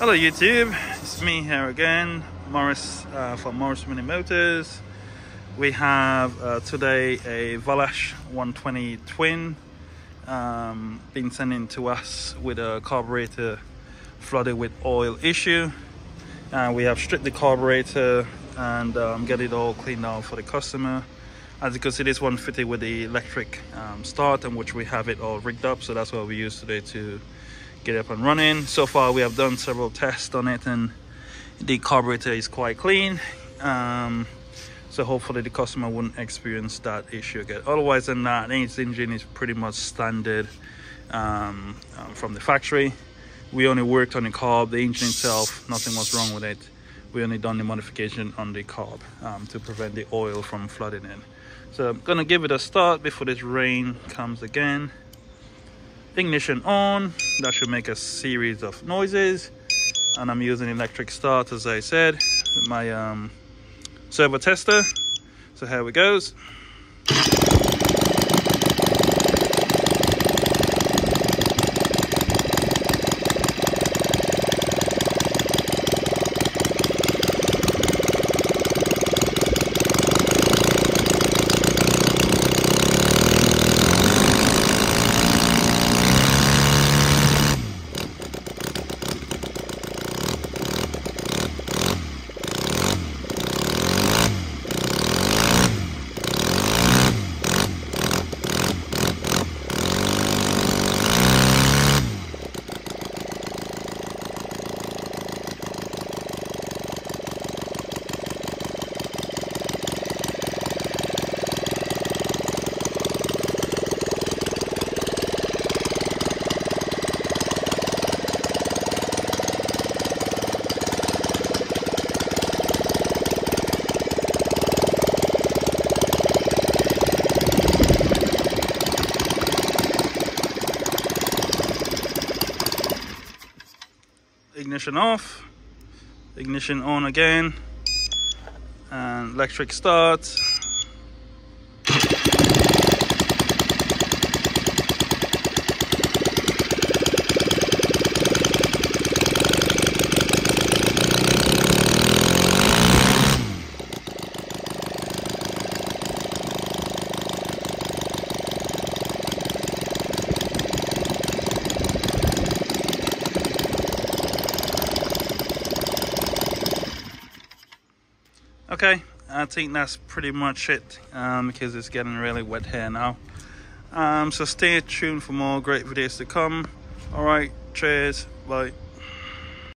Hello YouTube, it's me here again, Morris uh, from Morris Mini Motors. We have uh, today a Valach 120 twin um, been sent in to us with a carburetor flooded with oil issue. And uh, we have stripped the carburetor and um, get it all cleaned out for the customer. As you can see, this one fitted with the electric um, start and which we have it all rigged up. So that's what we use today to get it up and running. So far, we have done several tests on it and the carburetor is quite clean. Um, so hopefully the customer wouldn't experience that issue again. Otherwise than that, this engine is pretty much standard um, um, from the factory. We only worked on the carb, the engine itself, nothing was wrong with it we only done the modification on the carb um, to prevent the oil from flooding in. So I'm gonna give it a start before this rain comes again. Ignition on, that should make a series of noises. And I'm using electric start as I said, my um, servo tester. So here we goes. Ignition off ignition on again and electric start okay. I think that's pretty much it um, because it's getting really wet here now. Um, so stay tuned for more great videos to come. All right cheers bye